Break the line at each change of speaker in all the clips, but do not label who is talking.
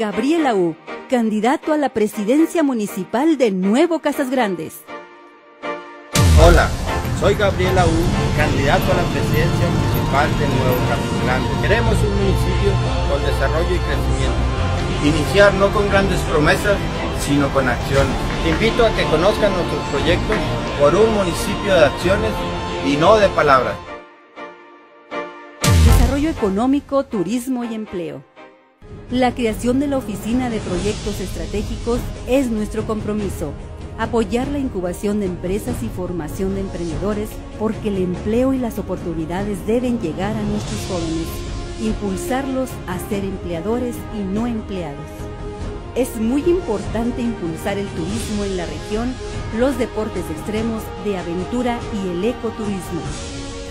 Gabriela U, candidato a la presidencia municipal de Nuevo Casas Grandes.
Hola, soy Gabriela U, candidato a la presidencia municipal de Nuevo Casas Grandes. Queremos un municipio con desarrollo y crecimiento. Iniciar no con grandes promesas, sino con acciones. Te invito a que conozcan nuestros proyectos por un municipio de acciones y no de palabras.
Desarrollo económico, turismo y empleo. La creación de la Oficina de Proyectos Estratégicos es nuestro compromiso. Apoyar la incubación de empresas y formación de emprendedores porque el empleo y las oportunidades deben llegar a nuestros jóvenes. Impulsarlos a ser empleadores y no empleados. Es muy importante impulsar el turismo en la región, los deportes extremos de aventura y el ecoturismo.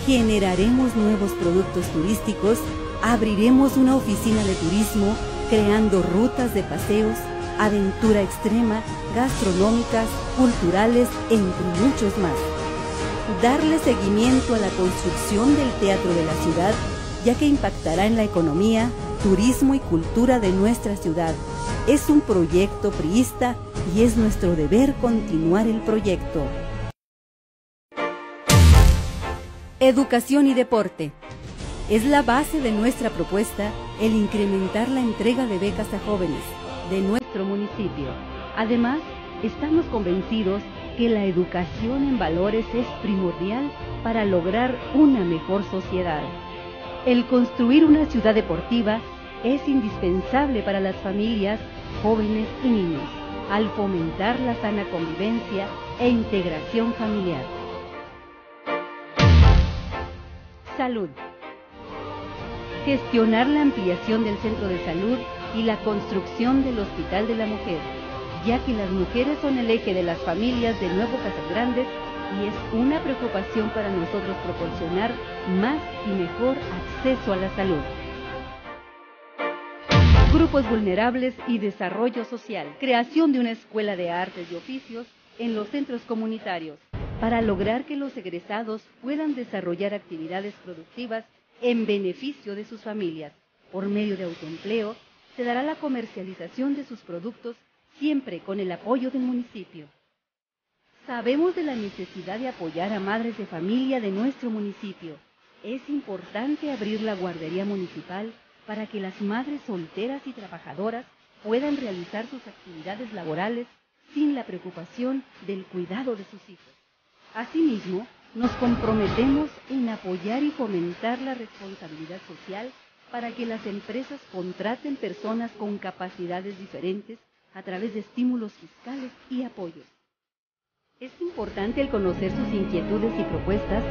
Generaremos nuevos productos turísticos, abriremos una oficina de turismo creando rutas de paseos, aventura extrema, gastronómicas, culturales, entre muchos más. Darle seguimiento a la construcción del teatro de la ciudad, ya que impactará en la economía, turismo y cultura de nuestra ciudad. Es un proyecto priista y es nuestro deber continuar el proyecto. Educación y deporte. Es la base de nuestra propuesta el incrementar la entrega de becas a jóvenes de nuestro municipio. Además, estamos convencidos que la educación en valores es primordial para lograr una mejor sociedad. El construir una ciudad deportiva es indispensable para las familias, jóvenes y niños, al fomentar la sana convivencia e integración familiar. Salud gestionar la ampliación del centro de salud y la construcción del Hospital de la Mujer, ya que las mujeres son el eje de las familias de Nuevo Casas Grandes y es una preocupación para nosotros proporcionar más y mejor acceso a la salud. Grupos vulnerables y desarrollo social. Creación de una escuela de artes y oficios en los centros comunitarios para lograr que los egresados puedan desarrollar actividades productivas en beneficio de sus familias. Por medio de autoempleo, se dará la comercialización de sus productos siempre con el apoyo del municipio. Sabemos de la necesidad de apoyar a madres de familia de nuestro municipio. Es importante abrir la guardería municipal para que las madres solteras y trabajadoras puedan realizar sus actividades laborales sin la preocupación del cuidado de sus hijos. Asimismo, nos comprometemos en apoyar y fomentar la responsabilidad social para que las empresas contraten personas con capacidades diferentes a través de estímulos fiscales y apoyos. Es importante el conocer sus inquietudes y propuestas,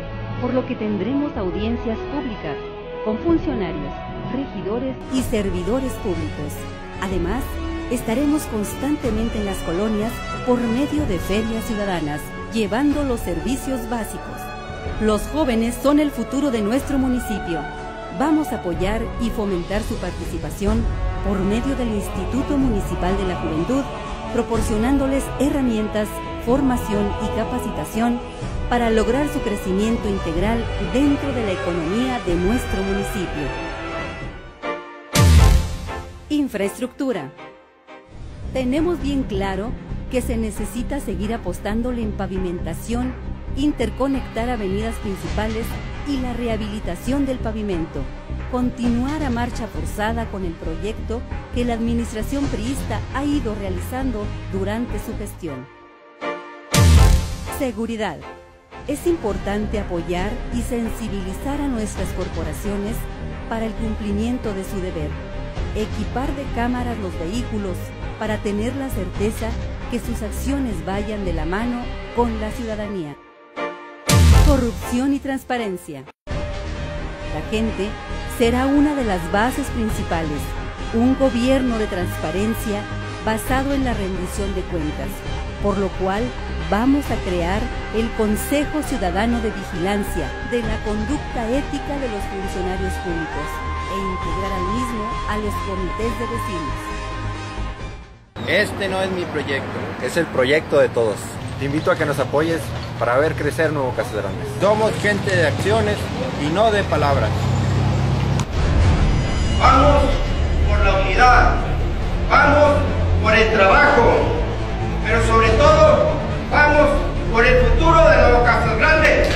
por lo que tendremos audiencias públicas con funcionarios, regidores y servidores públicos. Además, estaremos constantemente en las colonias por medio de ferias ciudadanas llevando los servicios básicos. Los jóvenes son el futuro de nuestro municipio. Vamos a apoyar y fomentar su participación por medio del Instituto Municipal de la Juventud, proporcionándoles herramientas, formación y capacitación para lograr su crecimiento integral dentro de la economía de nuestro municipio. Infraestructura. Tenemos bien claro que se necesita seguir apostándole en pavimentación, interconectar avenidas principales y la rehabilitación del pavimento, continuar a marcha forzada con el proyecto que la administración priista ha ido realizando durante su gestión. Seguridad. Es importante apoyar y sensibilizar a nuestras corporaciones para el cumplimiento de su deber. Equipar de cámaras los vehículos para tener la certeza que sus acciones vayan de la mano con la ciudadanía. Corrupción y transparencia. La gente será una de las bases principales, un gobierno de transparencia basado en la rendición de cuentas, por lo cual vamos a crear el Consejo Ciudadano de Vigilancia de la conducta ética de los funcionarios públicos e integrar al mismo a los comités de vecinos.
Este no es mi proyecto. Es el proyecto de todos. Te invito a que nos apoyes para ver crecer Nuevo Casas Grandes. Somos gente de acciones y no de palabras.
Vamos por la unidad,
vamos por el trabajo, pero sobre todo vamos por el futuro de Nuevo Casas Grandes.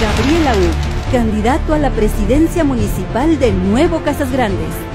Gabriel U, candidato a la presidencia municipal de Nuevo Casas Grandes.